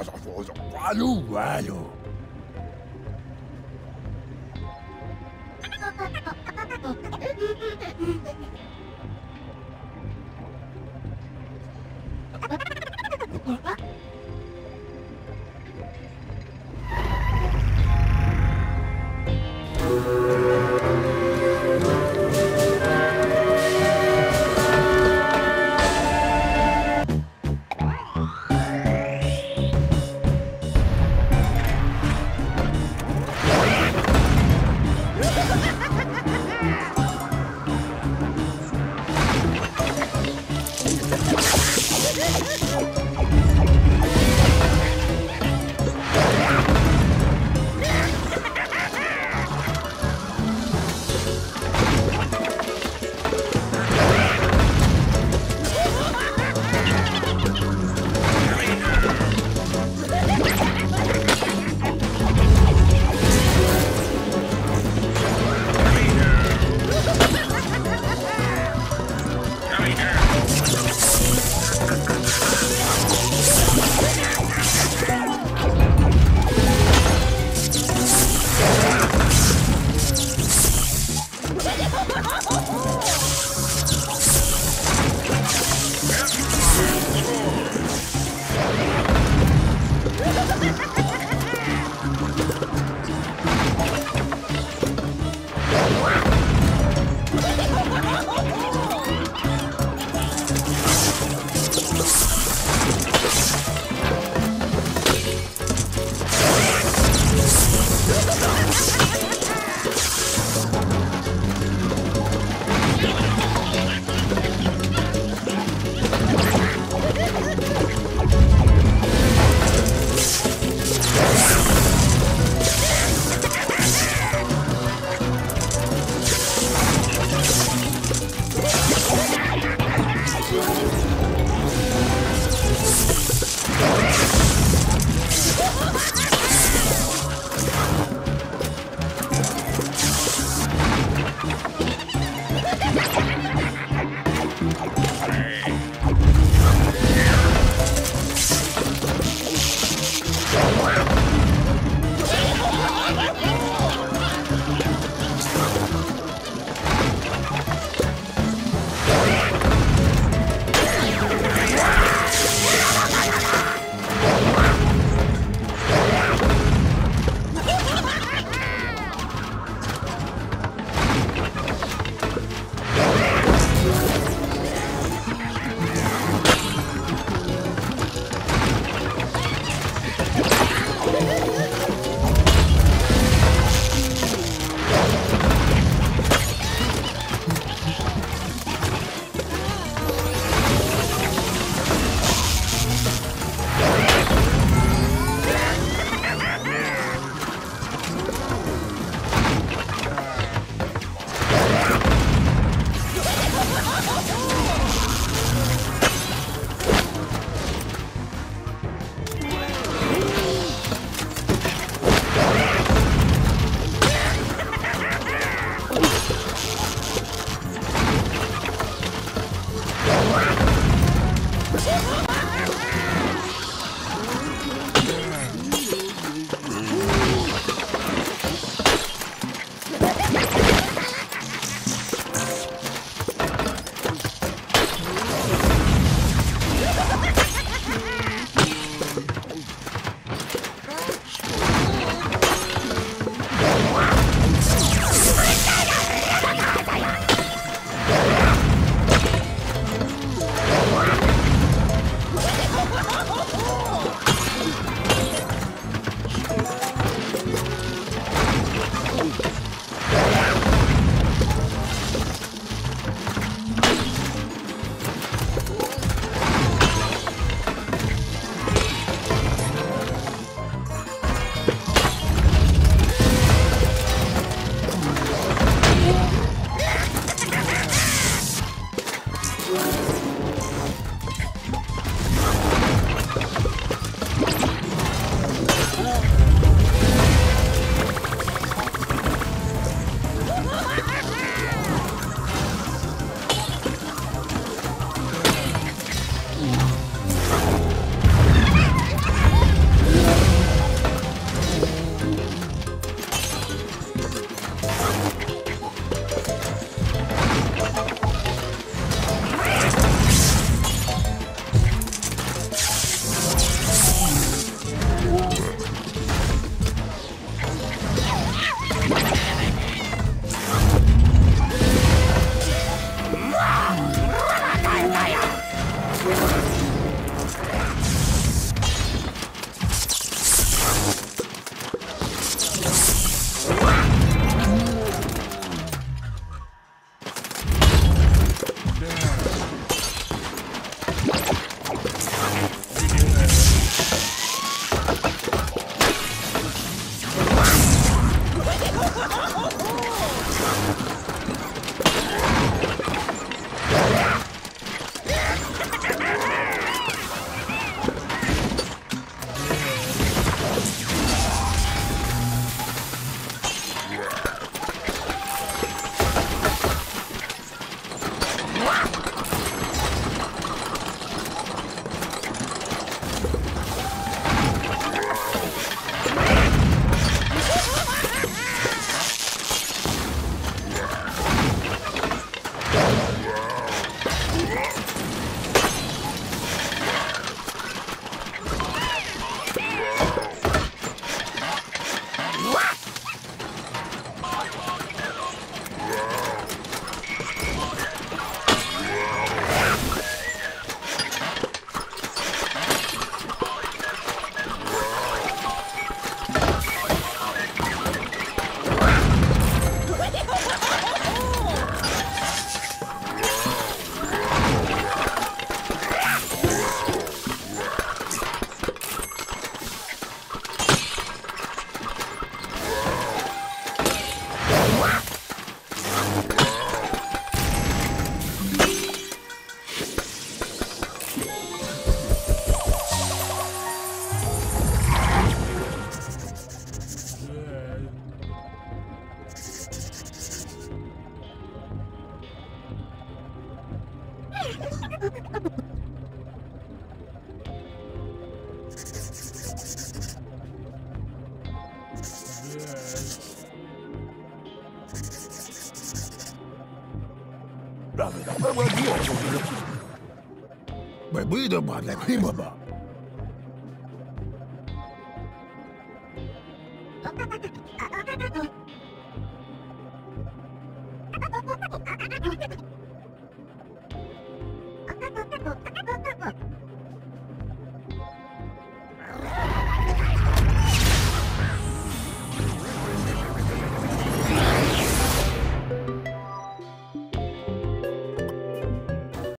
essa coisa. Valho, valho. What? Правильно, проводил. Мы добавили, мы баба.